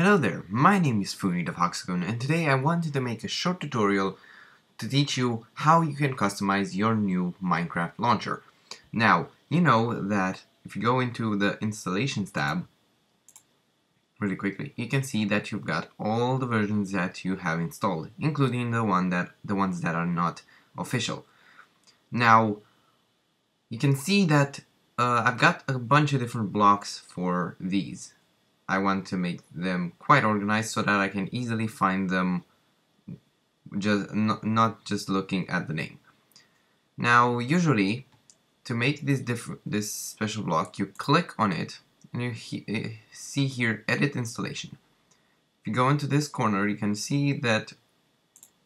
Hello there, my name is Foony the Foxagoon and today I wanted to make a short tutorial to teach you how you can customize your new Minecraft launcher. Now, you know that if you go into the installations tab really quickly, you can see that you've got all the versions that you have installed, including the one that the ones that are not official. Now, you can see that uh, I've got a bunch of different blocks for these. I want to make them quite organized so that I can easily find them just not just looking at the name. Now usually to make this this special block you click on it and you he eh, see here edit installation. If you go into this corner you can see that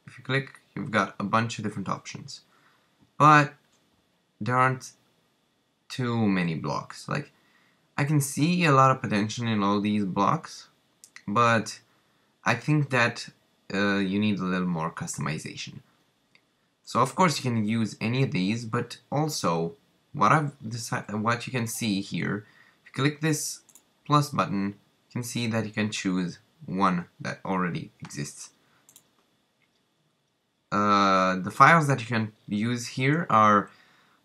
if you click you've got a bunch of different options but there aren't too many blocks like I can see a lot of potential in all these blocks, but I think that uh, you need a little more customization. So of course you can use any of these, but also what I've decided, what you can see here, if you click this plus button, you can see that you can choose one that already exists. Uh, the files that you can use here are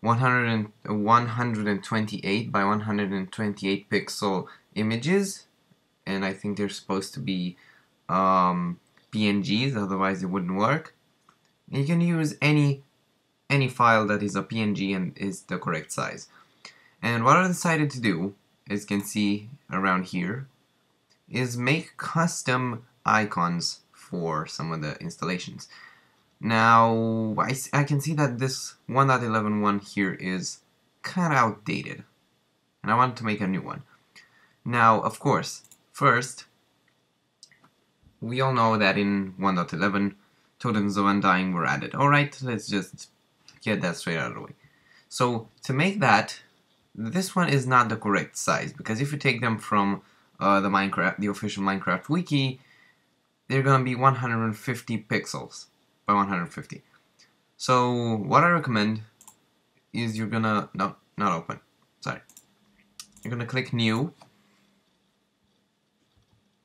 100 128 by 128 pixel images and I think they're supposed to be um, PNGs otherwise it wouldn't work. And you can use any any file that is a PNG and is the correct size. And what I decided to do as you can see around here is make custom icons for some of the installations now, I, I can see that this 1.11.1 here is kind of outdated. And I want to make a new one. Now, of course, first, we all know that in 1.11, totems of undying were added. Alright, let's just get that straight out of the way. So, to make that, this one is not the correct size, because if you take them from uh, the Minecraft, the official Minecraft wiki, they're gonna be 150 pixels by 150. So what I recommend is you're gonna, no, not open, sorry. You're gonna click new.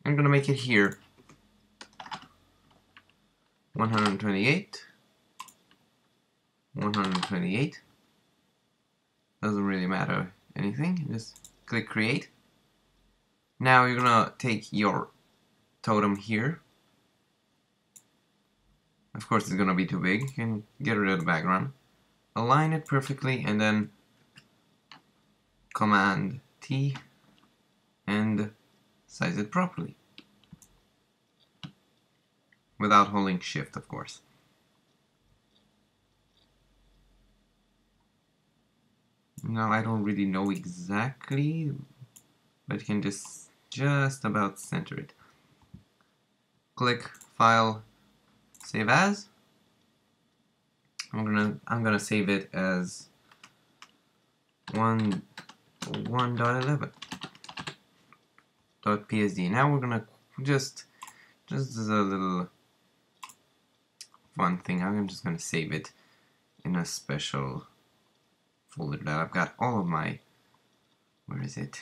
I'm gonna make it here. 128 128 doesn't really matter anything. Just click create. Now you're gonna take your totem here of course, it's to be too big. You can get rid of the background. Align it perfectly and then Command T and size it properly. Without holding shift, of course. Now I don't really know exactly, but you can just just about center it. Click File, Save as. I'm gonna I'm gonna save it as one one dot eleven dot PSD. Now we're gonna just just as a little fun thing. I'm just gonna save it in a special folder that I've got all of my where is it?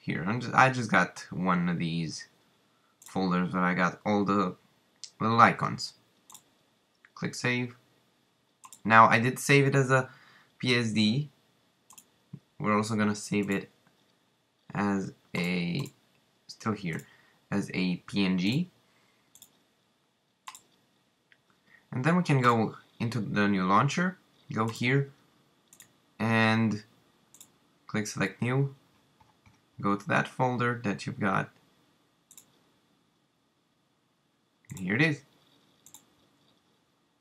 Here. I'm just, I just got one of these folders where I got all the little icons. Click save. Now I did save it as a PSD. We're also gonna save it as a still here as a PNG. And then we can go into the new launcher, go here, and click select new, go to that folder that you've got. Here it is.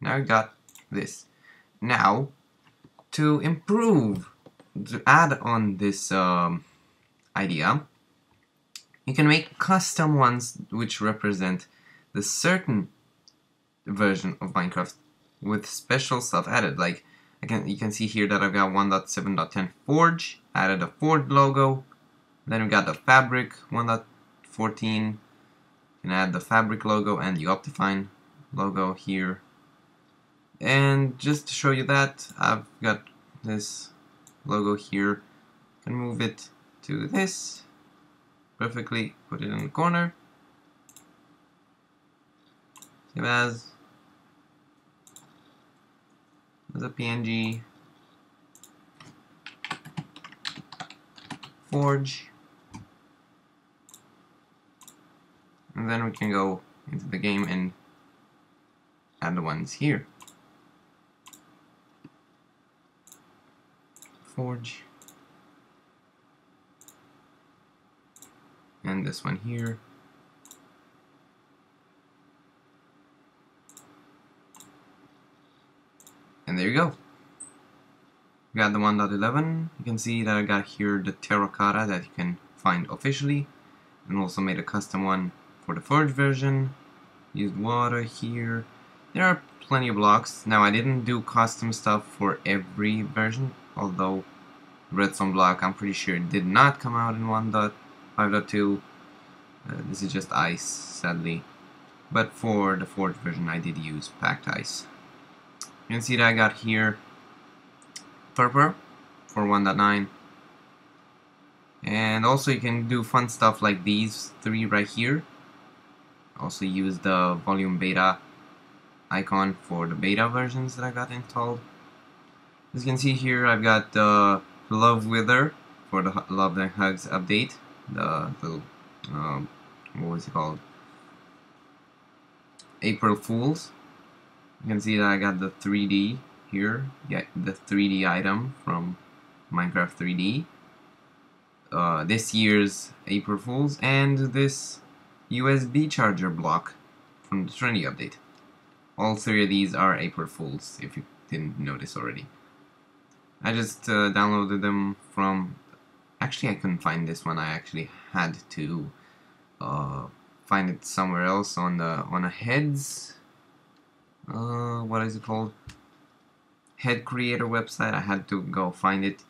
Now you got this. Now, to improve, to add on this um, idea, you can make custom ones which represent the certain version of Minecraft with special stuff added. Like, again, you can see here that I've got 1.7.10 Forge, added a Forge logo, then we got the fabric 1.14. You can add the fabric logo and the Optifine logo here. And just to show you that, I've got this logo here. and move it to this. Perfectly put it in the corner. same as. As a PNG. Forge. And then we can go into the game and add the ones here. Forge. And this one here. And there you go. We got the 1.11. You can see that I got here the terracotta that you can find officially. And also made a custom one for the Forge version. Used water here. There are plenty of blocks. Now I didn't do custom stuff for every version, although redstone block I'm pretty sure did not come out in 1.5.2. Uh, this is just ice, sadly. But for the Forge version I did use packed ice. You can see that I got here purple for 1.9 and also you can do fun stuff like these three right here also use the volume beta icon for the beta versions that I got installed. As you can see here I've got the love wither for the love and hugs update. The little um, what was it called? April Fools. You can see that I got the 3D here, yeah, the 3D item from Minecraft 3D. Uh, this year's April Fools and this USB charger block from the Trinity update. All three of these are April Fools, if you didn't notice already. I just uh, downloaded them from... Actually, I couldn't find this one. I actually had to uh, find it somewhere else on the on a heads. Uh, what is it called? head creator website. I had to go find it.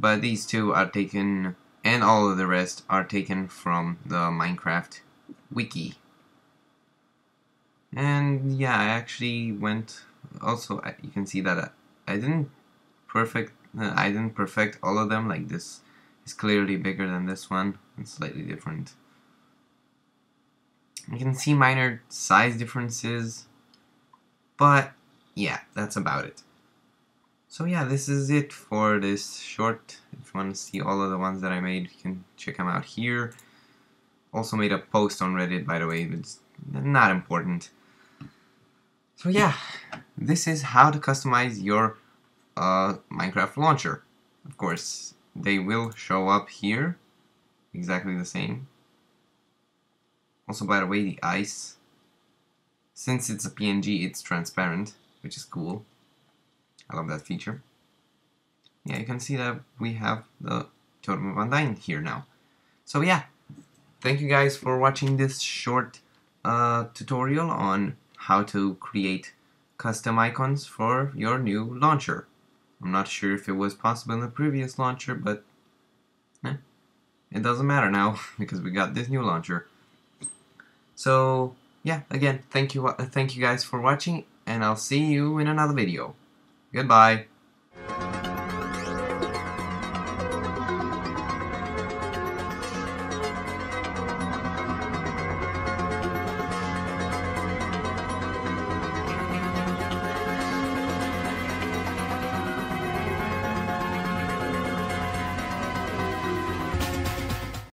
But these two are taken, and all of the rest are taken from the Minecraft wiki. And yeah, I actually went. Also, you can see that I didn't perfect. Uh, I didn't perfect all of them. Like this is clearly bigger than this one. It's slightly different. You can see minor size differences, but yeah, that's about it. So yeah, this is it for this short. If you want to see all of the ones that I made, you can check them out here. Also made a post on Reddit, by the way, it's not important. So yeah, this is how to customize your uh, Minecraft launcher. Of course, they will show up here, exactly the same. Also, by the way, the ice, since it's a PNG, it's transparent, which is cool. I love that feature. Yeah, you can see that we have the Totem of Undying here now. So yeah, thank you guys for watching this short uh, tutorial on how to create custom icons for your new launcher. I'm not sure if it was possible in the previous launcher, but eh, it doesn't matter now because we got this new launcher. So yeah, again, thank you, uh, thank you guys for watching, and I'll see you in another video. Goodbye.